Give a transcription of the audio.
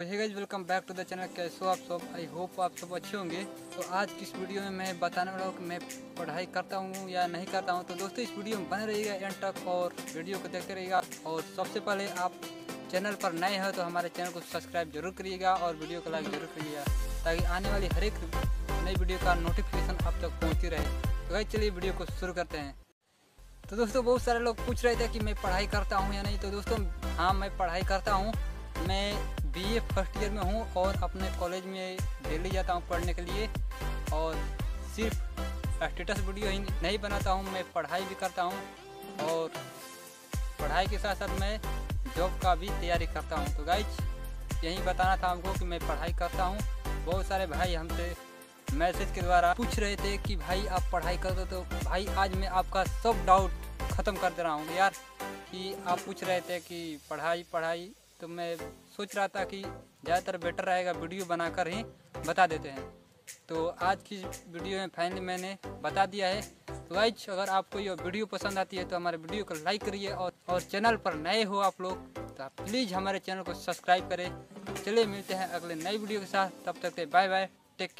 Guys welcome back to the channel कैसे हो आप सब? आई होप आप सब अच्छे होंगे। तो आज की इस वीडियो में मैं बताने वाला हूँ कि मैं पढ़ाई करता हूँ या नहीं करता हूँ। तो दोस्तों, इस वीडियो में बने रहिएगा एंड तक और वीडियो को देखते रहिएगा। और सबसे पहले आप चैनल पर नए हो तो हमारे चैनल को सब्सक्राइब ज़रूर करिएगा और वीडियो को लाइक ज़रूर करिएगा, ताकि आने वाली हर एक नई वीडियो का नोटिफिकेशन आप तक पहुँचती रहे। तो गाइज़ चलिए वीडियो को शुरू करते हैं। तो दोस्तों, बहुत सारे लोग पूछ रहे थे कि मैं पढ़ाई करता हूँ या नहीं। तो दोस्तों हाँ मैं पढ़ाई करता हूँ। मैं बीए फ़र्स्ट ईयर में हूँ और अपने कॉलेज में डेली जाता हूँ पढ़ने के लिए और सिर्फ़ स्टेटस वीडियो ही नहीं बनाता हूँ, मैं पढ़ाई भी करता हूँ और पढ़ाई के साथ साथ मैं जॉब का भी तैयारी करता हूँ। तो गाइज़ यही बताना था हमको कि मैं पढ़ाई करता हूँ। बहुत सारे भाई हमसे मैसेज के द्वारा पूछ रहे थे कि भाई आप पढ़ाई करते तो भाई आज मैं आपका सब डाउट ख़त्म कर दे रहा हूँ। यार कि आप पूछ रहे थे कि पढ़ाई पढ़ाई तो मैं सोच रहा था कि ज़्यादातर बेटर रहेगा वीडियो बनाकर ही बता देते हैं। तो आज की वीडियो में फाइनली मैंने बता दिया है। तो वाइज अगर आपको ये वीडियो पसंद आती है तो हमारे वीडियो को लाइक करिए और और चैनल पर नए हो आप लोग तो प्लीज़ हमारे चैनल को सब्सक्राइब करें। चलिए मिलते हैं अगले नए वीडियो के साथ। तब तक बाय बाय, टेक